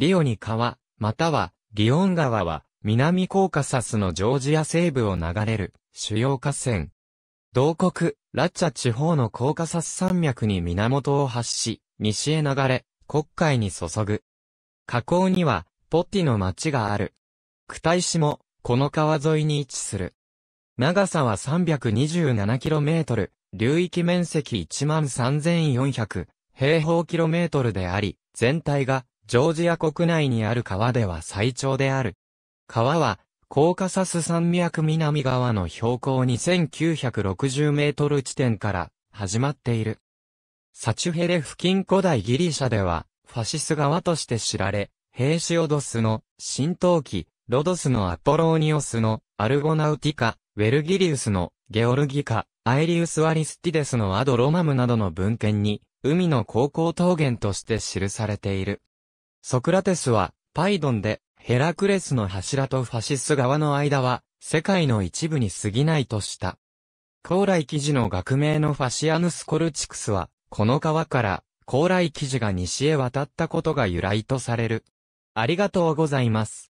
リオニ川、または、リオン川は、南コーカサスのジョージア西部を流れる、主要河川。同国、ラッチャ地方のコーカサス山脈に源を発し、西へ流れ、国海に注ぐ。河口には、ポッティの町がある。クタイ市も、この川沿いに位置する。長さは 327km、流域面積13,400平方キロメートルであり、全体がジョージア国内にある川では最長である。川は、コーカサス山脈南側の標高2960メートル地点から始まっている。サチュヘレ付近古代ギリシャでは、ファシス川として知られ、ヘイシオドスの新陶器、ロドスのアポローニオスのアルゴナウティカ、ウェルギリウスのゲオルギカ、アイリウス・アリスティデスのアド・ロマムなどの文献に、海の高校桃源として記されている。ソクラテスは、パイドンで、ヘラクレスの柱とファシス側の間は、世界の一部に過ぎないとした。高麗記事の学名のファシアヌス・コルチクスは、この川から、高麗記事が西へ渡ったことが由来とされる。ありがとうございます。